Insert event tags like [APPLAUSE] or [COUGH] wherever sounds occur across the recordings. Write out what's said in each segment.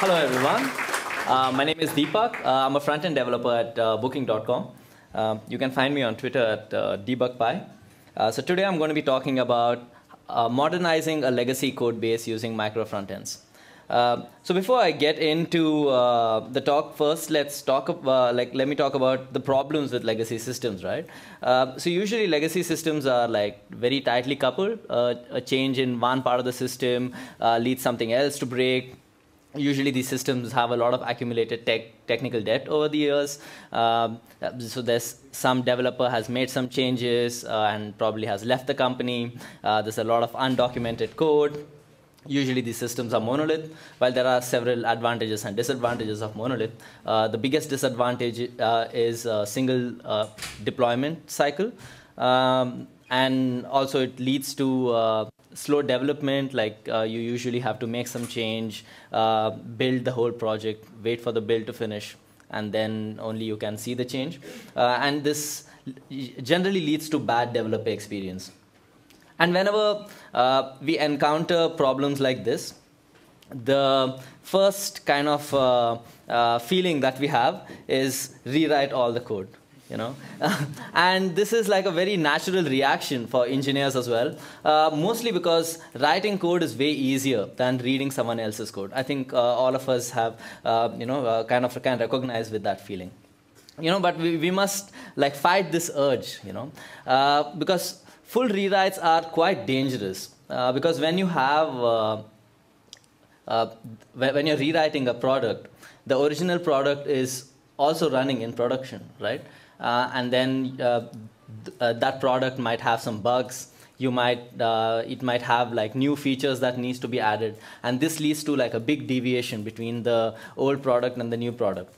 Hello, everyone. Uh, my name is Deepak. Uh, I'm a front-end developer at uh, Booking.com. Uh, you can find me on Twitter at uh, DebugPai. So today I'm going to be talking about modernizing a legacy code base using micro frontends. Uh, so before I get into uh, the talk, first let's talk about, like let me talk about the problems with legacy systems, right? Uh, so usually legacy systems are like very tightly coupled. Uh, a change in one part of the system uh, leads something else to break usually these systems have a lot of accumulated tech, technical debt over the years. Um, so there's some developer has made some changes uh, and probably has left the company. Uh, there's a lot of undocumented code. Usually these systems are monolith. While there are several advantages and disadvantages of monolith, uh, the biggest disadvantage uh, is a single uh, deployment cycle. Um, and also it leads to uh, slow development like uh, you usually have to make some change uh, build the whole project wait for the build to finish and then only you can see the change and this generally leads to bad developer experience and whenever uh, we encounter problems like this the first kind of uh, uh, feeling that we have is rewrite all the code you know? [LAUGHS] And this is like a very natural reaction for engineers as well uh, mostly because writing code is way easier than reading someone else's code. I think uh, all of us have uh, you know uh, kind of can recognize with that feeling. You know but we, we must like fight this urge you know? Uh, because full rewrites are quite dangerous uh, because when you have when you're rewriting a product the original product is also running in production right? Uh, and then uh, th- uh, that product might have some bugs. You might uh, it might have like new features that needs to be added. And this leads to like a big deviation between the old product and the new product.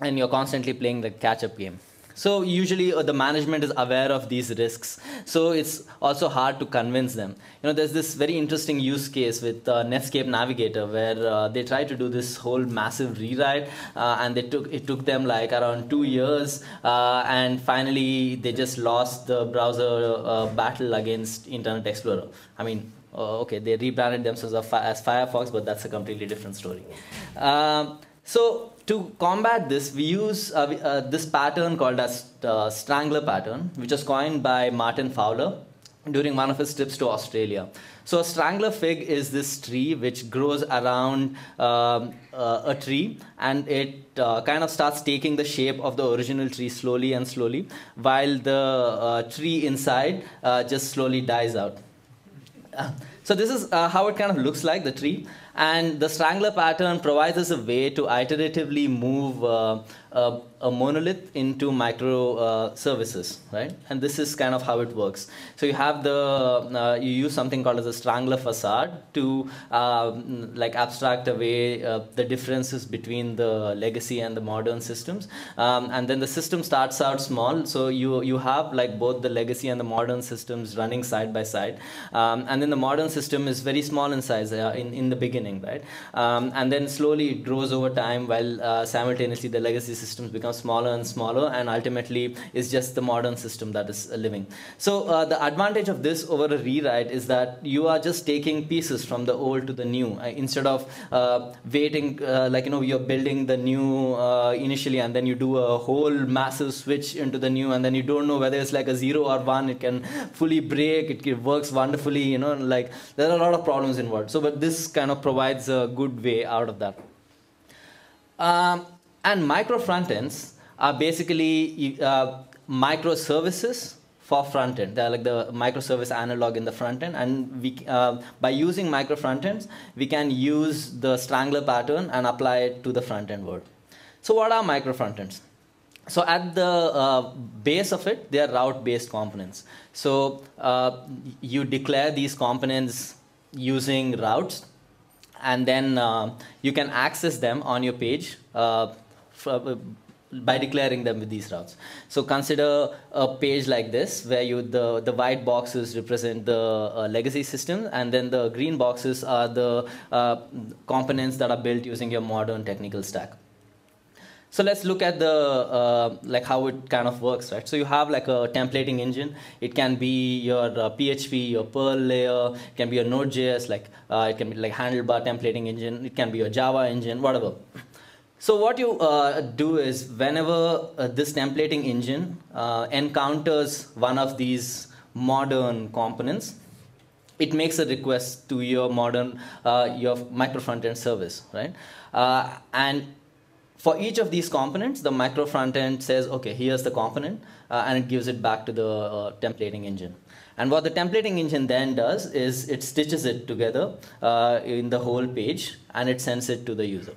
And you're constantly playing the catch up game so usually uh, the management is aware of these risks. So it's also hard to convince them. You know, there's this very interesting use case with uh, Netscape Navigator where uh, they tried to do this whole massive rewrite, uh, and they took it took them like around two years, uh, and finally they just lost the browser uh, battle against Internet Explorer. I mean. okay, they rebranded themselves as Firefox, but that's a completely different story. Um, so to combat this, we use uh, uh, this pattern called as uh, strangler pattern, which was coined by Martin Fowler during one of his trips to Australia. So a strangler fig is this tree which grows around um, uh, a tree and it uh, kind of starts taking the shape of the original tree slowly and slowly while the uh, tree inside just slowly dies out. [LAUGHS] so this is how it kind of looks like, the tree. And the strangler pattern provides us a way to iteratively move uh, a, monolith into micro uh, services, right? And this is kind of how it works. So you have the, uh, you use something called as a strangler facade to um, like abstract away uh, the differences between the legacy and the modern systems. Um, and then the system starts out small. So you, you have like both the legacy and the modern systems running side by side. Um, and then the modern system is very small in size uh, in, in the beginning, right? Um, and then slowly it grows over time while uh, simultaneously the legacy system systems become smaller and smaller, and ultimately is just the modern system that is living. So uh, the advantage of this over a rewrite is that you are just taking pieces from the old to the new uh, instead of uh, waiting, uh, like you know, you're building the new uh, initially, and then you do a whole massive switch into the new, and then you don't know whether it's like a zero or one. It can fully break. It, it works wonderfully. You know, like there are a lot of problems involved. So, but this kind of provides a good way out of that. Um, and micro frontends are basically uh, microservices for front end. They're like the microservice analog in the front end. And we, uh, by using micro frontends, we can use the strangler pattern and apply it to the front end world. So what are micro frontends? So at the uh, base of it, they are route-based components. So uh, you declare these components using routes, and then uh, you can access them on your page uh, by declaring them with these routes. So consider a page like this where you the, the white boxes represent the uh, legacy system and then the green boxes are the uh, components that are built using your modern technical stack. So let's look at the uh, like how it kind of works, right? So you have like a templating engine. It can be your uh, PHP, your Perl layer. It can be your Node.js, like uh, it can be like handlebar templating engine. It can be your Java engine, whatever. So what you uh, do is whenever uh, this templating engine uh, encounters one of these modern components, it makes a request to your modern your micro frontend service, right? and for each of these components, the micro frontend says, okay, here's the component, uh, and it gives it back to the uh, templating engine. And what the templating engine then does is it stitches it together uh, in the whole page, and it sends it to the user.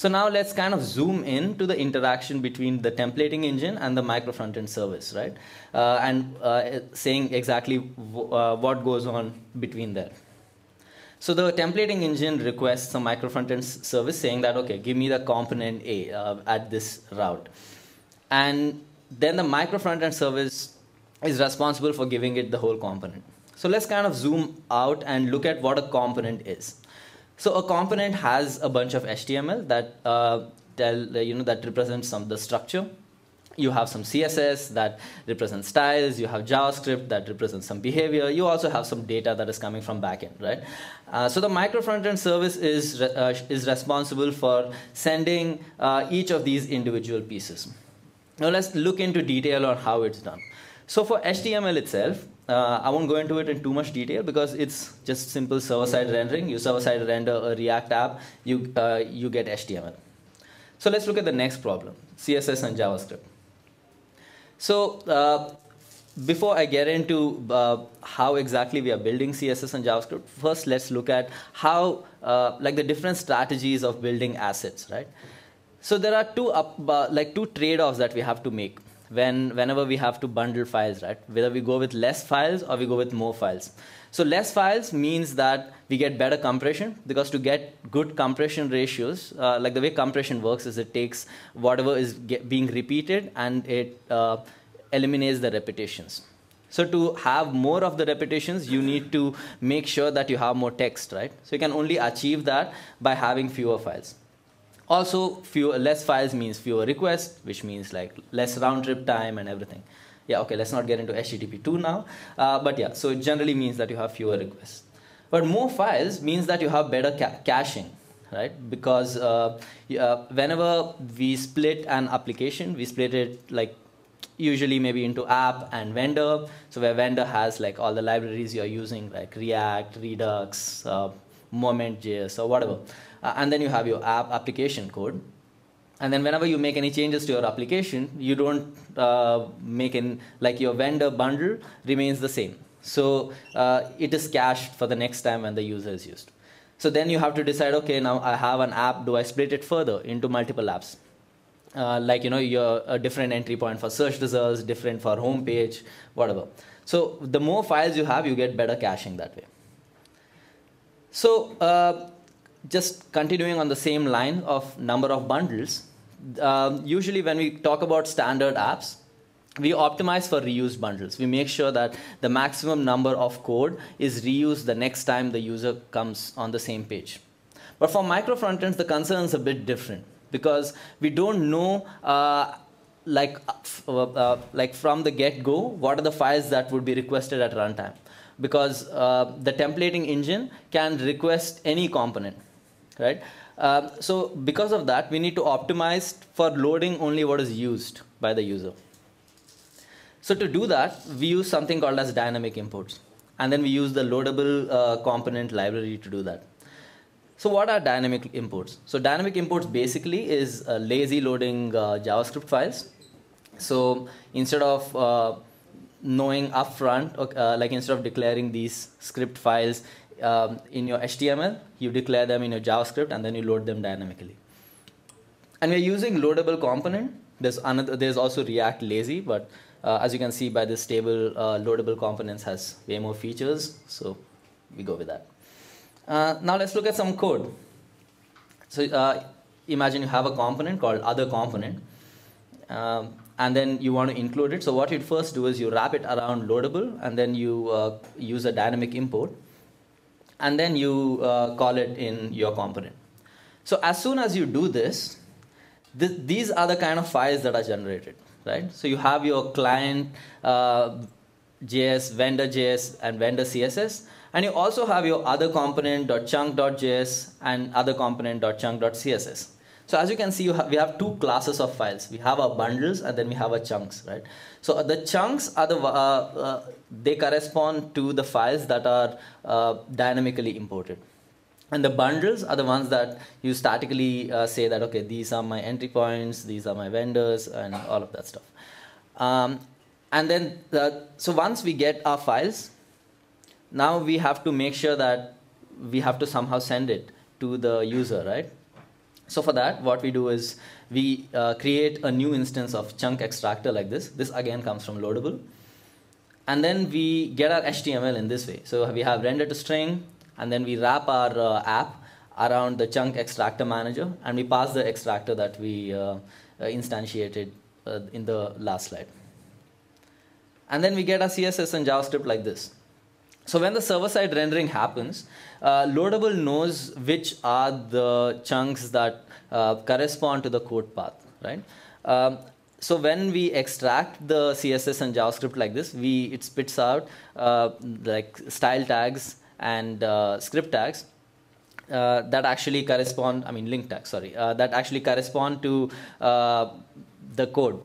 So now let's kind of zoom in to the interaction between the templating engine and the micro frontend service, right? Uh, and uh, saying exactly uh, what goes on between there. So the templating engine requests a micro frontend service saying that, okay, give me the component A uh, at this route. And then the micro frontend service is responsible for giving it the whole component. So let's kind of zoom out and look at what a component is. So a component has a bunch of HTML that uh, tell you know that represents some the structure. You have some css that represents styles. You have javascript that represents some behavior. You also have some data that is coming from backend right? Uh, so the micro frontend service is uh, is responsible for sending uh, each of these individual pieces. Now let's look into detail on how it's done. So for html itself uh, I won't go into it in too much detail because it's just simple server-side rendering. You server-side render a React app, you, uh, you get HTML. So let's look at the next problem, CSS and JavaScript. So uh, before I get into uh, how exactly we are building CSS and JavaScript, first let's look at how, uh, like the different strategies of building assets, right? So there are two up, uh, like two trade-offs that we have to make when whenever we have to bundle files, right? Whether we go with less files or we go with more files. So less files means that we get better compression because to get good compression ratios, uh, like the way compression works is it takes whatever is being repeated and it uh, eliminates the repetitions. So to have more of the repetitions, you need to make sure that you have more text, right? So you can only achieve that by having fewer files. Also, fewer, less files means fewer requests, which means like less round trip time and everything yeah, okay, let's not get into HTTP2 now. Uh, but yeah, so it generally means that you have fewer requests. But more files means that you have better ca caching, right? Because uh, uh, whenever we split an application, we split it like usually maybe into app and vendor. So where vendor has like all the libraries you're using like React, Redux, uh, Moment.js or whatever. Uh, and then you have your app application code and then whenever you make any changes to your application, you don't uh, make in like your vendor bundle remains the same. So uh, it is cached for the next time when the user is used. So then you have to decide, okay, now I have an app, do I split it further into multiple apps? Uh, like, you know, your a different entry point for search results, different for home page, whatever. So the more files you have, you get better caching that way. So uh, just continuing on the same line of number of bundles, um, usually when we talk about standard apps, we optimize for reused bundles. We make sure that the maximum number of code is reused the next time the user comes on the same page. But for micro frontends, the concern is a bit different because we don't know uh, like, uh, uh, like from the get-go, what are the files that would be requested at runtime? Because uh, the templating engine can request any component, right? Um, so because of that, we need to optimize for loading only what is used by the user. So to do that, we use something called as dynamic imports. And then we use the loadable uh, component library to do that. So what are dynamic imports? So dynamic imports basically is uh, lazy loading uh, JavaScript files. So instead of uh, knowing upfront, uh, like instead of declaring these script files um, in your HTML, you declare them in your JavaScript, and then you load them dynamically. And we're using loadable component. There's another. There's also React Lazy, but uh, as you can see by this table, uh, loadable components has way more features, so we go with that. Uh, now let's look at some code. So uh, imagine you have a component called other component, um, and then you want to include it. So what you'd first do is you wrap it around loadable, and then you uh, use a dynamic import and then you uh, call it in your component. So as soon as you do this, th these are the kind of files that are generated, right? So you have your client uh, JS, vendor JS, and vendor CSS, and you also have your other component component.chunk.js and other component component.chunk.css. So as you can see, you we have two classes of files. We have our bundles and then we have our chunks, right? So the chunks are the, uh, uh, they correspond to the files that are uh, dynamically imported. And the bundles are the ones that you statically uh, say that, okay, these are my entry points, these are my vendors, and all of that stuff. Um, and then, the, so once we get our files, now we have to make sure that we have to somehow send it to the user, right? So for that, what we do is we uh, create a new instance of chunk extractor like this. This again comes from Loadable. And then we get our HTML in this way. So we have render to string, and then we wrap our uh, app around the chunk extractor manager, and we pass the extractor that we uh, uh instantiated uh, in the last slide. And then we get our CSS and JavaScript like this. So when the server-side rendering happens, uh, Loadable knows which are the chunks that uh, correspond to the code path, right? Um, so when we extract the CSS and JavaScript like this, we it spits out uh, like style tags and uh, script tags uh, that actually correspond. I mean link tags, sorry, uh, that actually correspond to the code.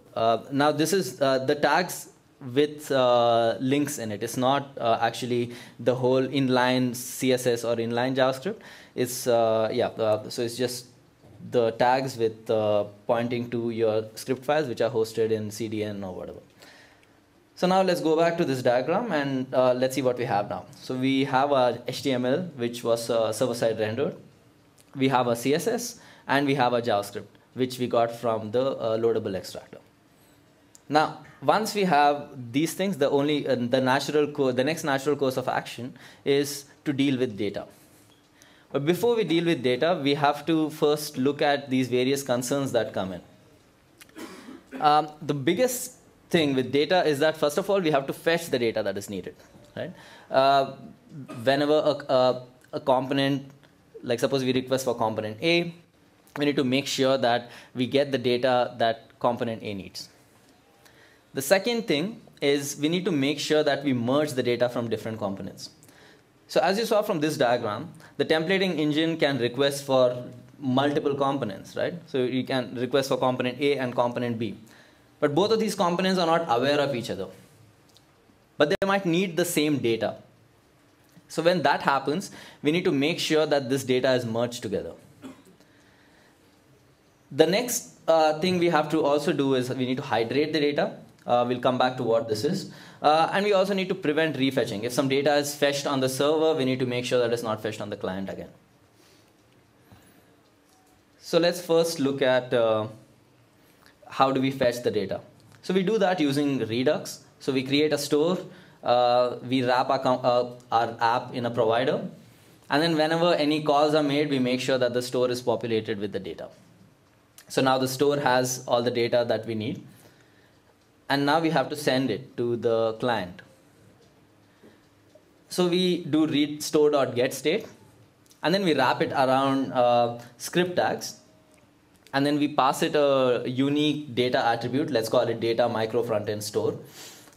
now this is the tags with uh, links in it. It's not uh, actually the whole inline CSS or inline JavaScript. It's uh, yeah, uh, so it's just the tags with uh, pointing to your script files which are hosted in CDN or whatever. So now let's go back to this diagram and uh, let's see what we have now. So we have our HTML which was server-side rendered. We have a CSS and we have a JavaScript which we got from the loadable extractor. Now, once we have these things, the only uh, the natural the next natural course of action is to deal with data. But before we deal with data, we have to first look at these various concerns that come in. Um, the biggest thing with data is that first of all we have to fetch the data that is needed. Right? Uh, whenever a, a, a component, like suppose we request for component A, we need to make sure that we get the data that component A needs. The second thing is we need to make sure that we merge the data from different components. So as you saw from this diagram, the templating engine can request for multiple components, right? So you can request for component A and component B. But both of these components are not aware of each other. But they might need the same data. So when that happens, we need to make sure that this data is merged together. The next uh, thing we have to also do is we need to hydrate the data. Uh, we'll come back to what this is. Uh, and we also need to prevent refetching. If some data is fetched on the server, we need to make sure that it's not fetched on the client again. So let's first look at uh, how do we fetch the data. So we do that using Redux. So we create a store, uh, we wrap our, uh, our app in a provider, and then whenever any calls are made, we make sure that the store is populated with the data. So now the store has all the data that we need and now we have to send it to the client. So we do read store.get state, and then we wrap it around uh, script tags, and then we pass it a unique data attribute. Let's call it data micro frontend store.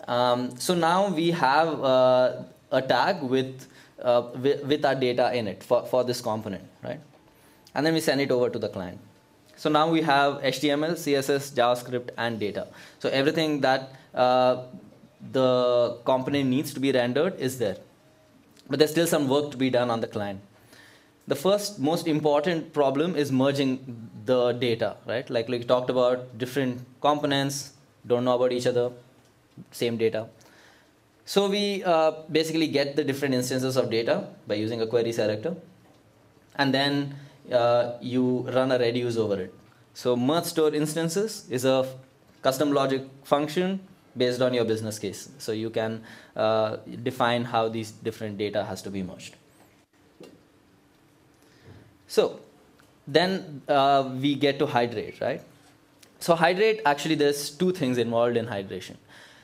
Um, so now we have uh, a tag with, uh, with, with our data in it for, for this component, right? And then we send it over to the client. So now we have HTML, CSS, JavaScript, and data. So everything that uh, the component needs to be rendered is there. But there's still some work to be done on the client. The first most important problem is merging the data, right? Like, we talked about different components, don't know about each other, same data. So we uh, basically get the different instances of data by using a query selector. And then uh, you run a reduce over it. So merge store instances is a custom logic function based on your business case. So you can uh, define how these different data has to be merged. So then uh, we get to hydrate, right? So hydrate, actually there's two things involved in hydration.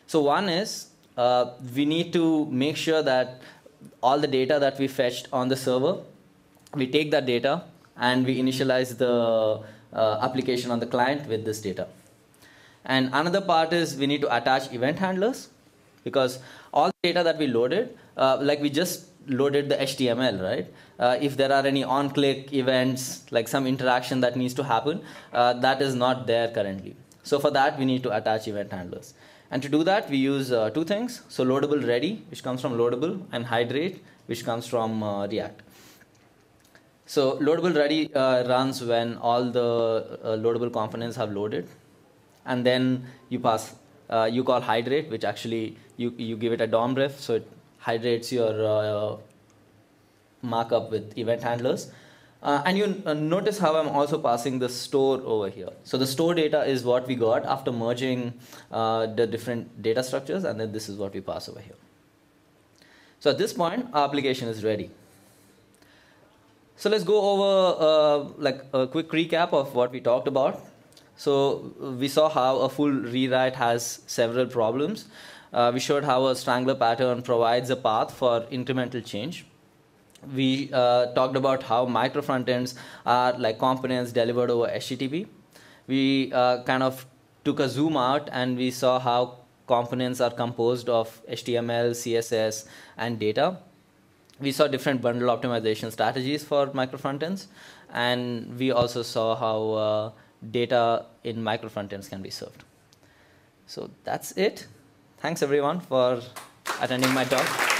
So one is uh, we need to make sure that all the data that we fetched on the server, we take that data and we initialize the uh, application on the client with this data. And another part is we need to attach event handlers because all the data that we loaded, uh, like we just loaded the HTML, right? Uh, if there are any on-click events, like some interaction that needs to happen, uh, that is not there currently. So for that, we need to attach event handlers. And to do that, we use uh, two things. So loadable ready, which comes from loadable, and hydrate, which comes from uh, React. So loadable ready uh, runs when all the uh, loadable components have loaded, and then you pass, uh, you call hydrate, which actually you you give it a DOM ref, so it hydrates your uh, markup with event handlers. Uh, and you uh, notice how I'm also passing the store over here. So the store data is what we got after merging the different data structures, and then this is what we pass over here. So at this point, our application is ready. So let's go over uh, like a quick recap of what we talked about. So we saw how a full rewrite has several problems. Uh, we showed how a strangler pattern provides a path for incremental change. We uh, talked about how micro frontends are like components delivered over HTTP. We uh, kind of took a zoom out and we saw how components are composed of HTML, CSS, and data we saw different bundle optimization strategies for micro frontends, and we also saw how uh, data in micro frontends can be served. So that's it. Thanks everyone for attending my talk.